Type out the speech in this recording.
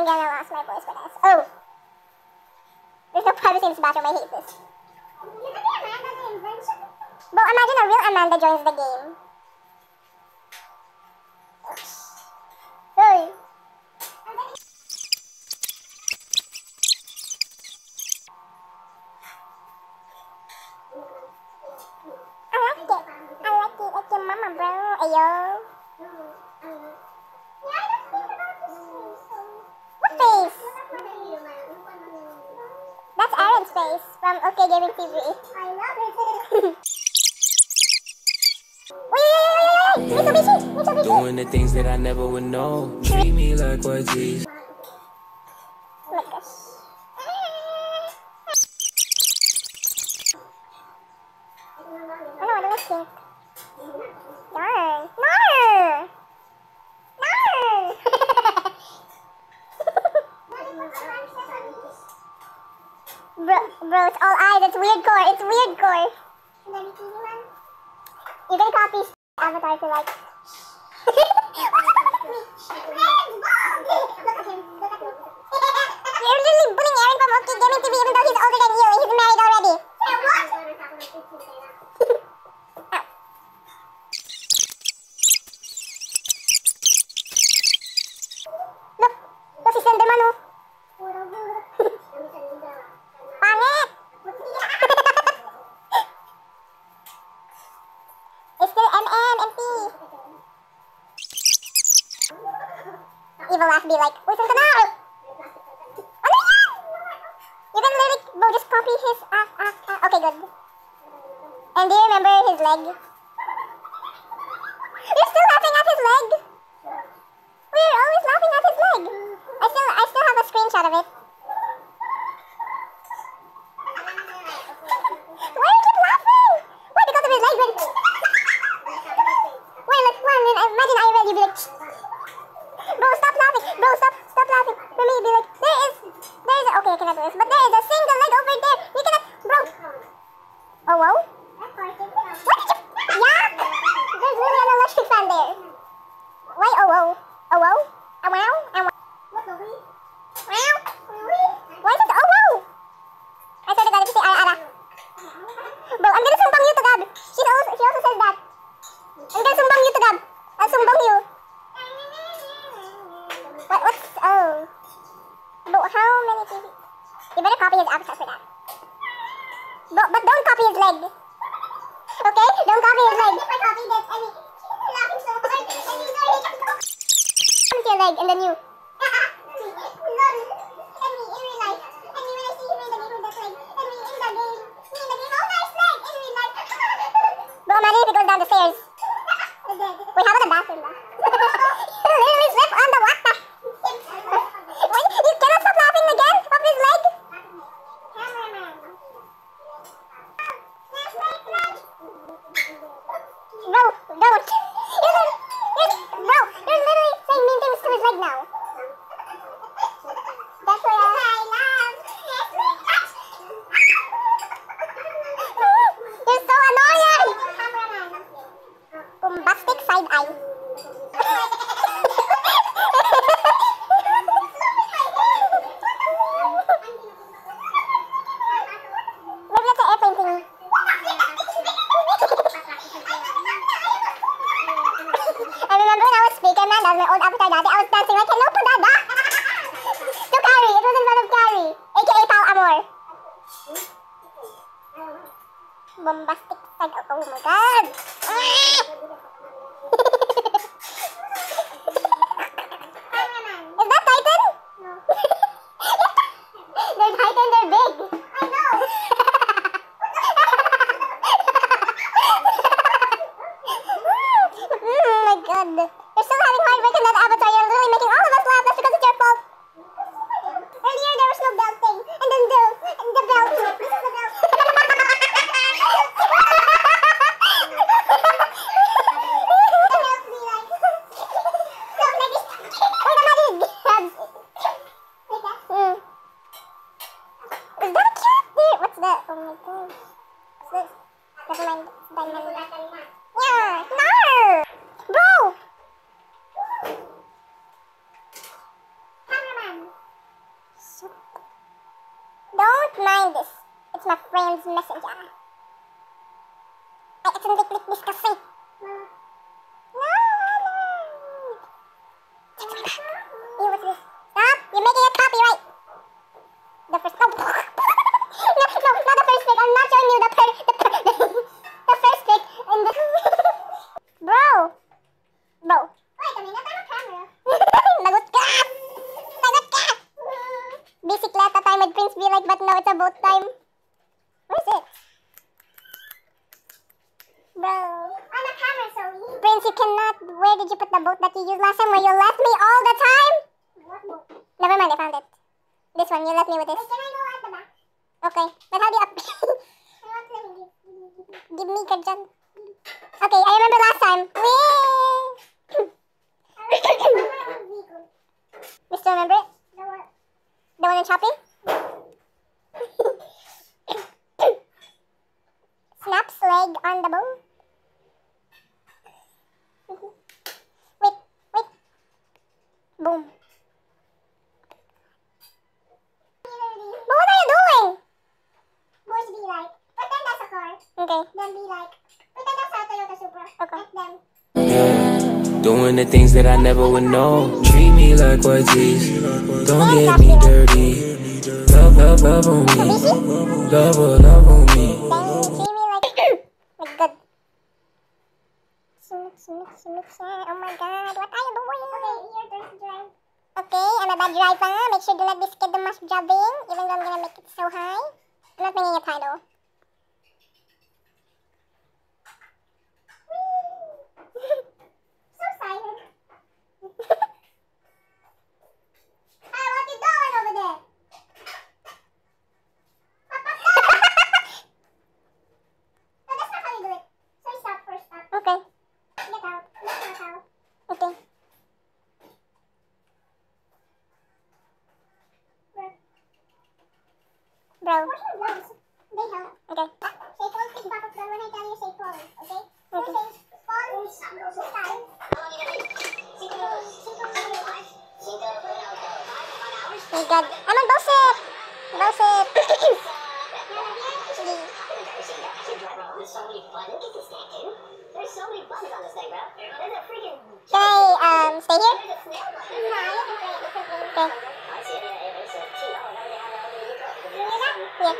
Gonna lost my voice for this. Oh! There's no privacy in this bathroom. I hate this. Bro, imagine a real Amanda joins the game. Hey! I like it. I like it. Like your mama, bro. Ayo. What face? That's Aaron's face from OK Gaming TV. I love it. wait, wait, wait, wait, wait. Mitsubishi, Mitsubishi. Doing the things that I never would know. Treat me like what bro, bro, it's all eyes. It's weird core. It's weird core. You can copy avatar to like. You're literally bullying Aaron from OK Gaming TV even though he's older than you and he's married already. Ow. Look! Look si Slenderman oh! Be like, saan ka na? Ano yan? You can literally, bro, just copy his, ah, ah, ah. Okay, good. And do you remember his leg? You're still laughing at his leg? We're always laughing at his leg. I still, I still have a screenshot of it. Why do you keep laughing? Why? Because of his leg. Wait, wait like, one, imagine I read you be like, bro, stop laughing. Bro, stop, stop laughing. For me, be like, there is, do this, but there is a single You better copy his avatar for that. But, but don't copy his leg. Okay? Don't copy his leg. If I copy this, I mean, laughing so hard, and you know he can Come to your leg, and then you. Bro, imagine if it goes down the stairs. Wait, how about the bathroom? It'll Bombastic side, oh, my god! Is from your guys. This, never mind, diamond. Yeah, no! Bro! Cameraman! Shut Don't mind this. It's my friend's messenger. I accidentally clicked this cassette. Stop! You're making a copyright! The first... Oh no, no, not the first pick. I'm not showing you the per, the, per, the first pick in the. Bro! Bro. Wait a minute, I'm a camera. Lagot ka! Lagot ka! Bicicleta time with Prince Be Like, but now it's a boat time. Where's it? Bro. I'm a camera, so Prince, you cannot. Where did you put the boat that you used last time where you left me all the time? What boat? Never mind, I found it. This one, you left me with this. can I go at the back? Okay, but how do you up? Give me Kajan. Okay, I remember last time. You still remember it? The one. One in Choppy? Snaps leg on the bow. wait, wait. Boom. But what are you doing? Boys be like, pretend that's a car. Okay. Then be like, pretend that's a Toyota Supra. Okay. Like them. Yeah. Doing the things that I never would know. Treat me like white tees. Don't get me dirty. Love, love, love on me. Love, oh, love on me. Oh my god, what are you doing? Okay, your turn drive. Okay, I'm a bad driver. Make sure do not be scared of much driving, even though I'm gonna make it so high. I'm not making it high though. so silent. Hey, what you doing over there? Papa, no, that's not how you do it. So you stop first, stop. Okay. Get out. Get out. Okay. Bro. Where's your gloves? They help. Okay. Safe falls is back of the when I tell you falls, okay? Okay. Safe falls, style. God. I'm on bullshit. Bullshit. There's so many buttons. Get this thing, dude. There's so many buttons on this thing, bro. There's a freaking. Can I um stay here? There's a snail button. Okay. 我